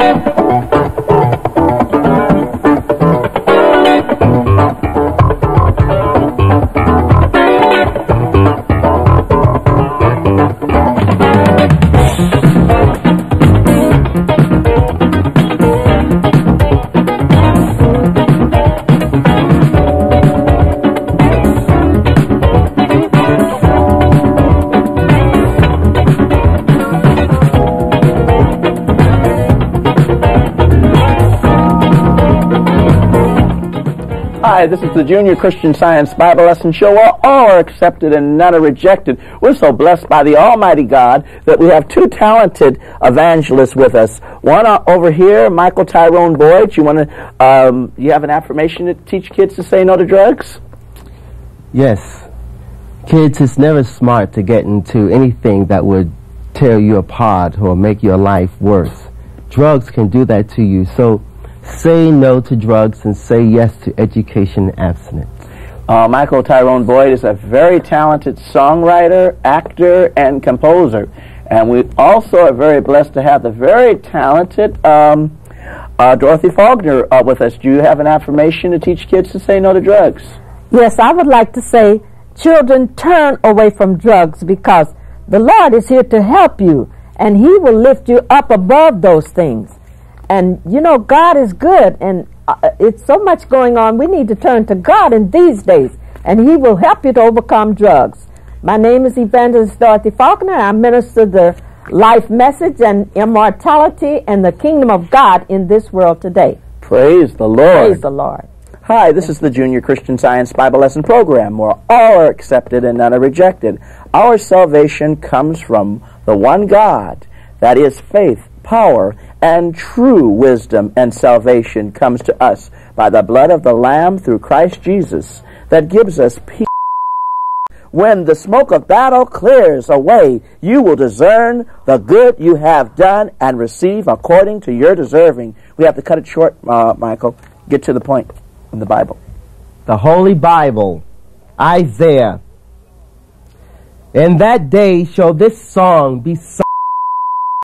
Música Hi, this is the Junior Christian Science Bible Lesson Show where all are accepted and none are rejected. We're so blessed by the Almighty God that we have two talented evangelists with us. One uh, over here, Michael Tyrone Boyd. You want to, um, you have an affirmation to teach kids to say no to drugs? Yes. Kids, it's never smart to get into anything that would tear you apart or make your life worse. Drugs can do that to you. So say no to drugs and say yes to education and abstinence. Uh, Michael Tyrone Boyd is a very talented songwriter, actor, and composer. And we also are very blessed to have the very talented um, uh, Dorothy Faulkner uh, with us. Do you have an affirmation to teach kids to say no to drugs? Yes, I would like to say, children, turn away from drugs because the Lord is here to help you and He will lift you up above those things. And you know, God is good, and uh, it's so much going on. We need to turn to God in these days, and He will help you to overcome drugs. My name is Evangelist Dorothy Faulkner. I minister the life message and immortality and the kingdom of God in this world today. Praise the Lord. Praise the Lord. Hi, this is the Junior Christian Science Bible Lesson Program where all are accepted and none are rejected. Our salvation comes from the one God, that is faith, power, and true wisdom and salvation comes to us by the blood of the Lamb through Christ Jesus that gives us peace. When the smoke of battle clears away, you will discern the good you have done and receive according to your deserving. We have to cut it short, uh, Michael. Get to the point in the Bible. The Holy Bible, Isaiah. In that day shall this song be sung.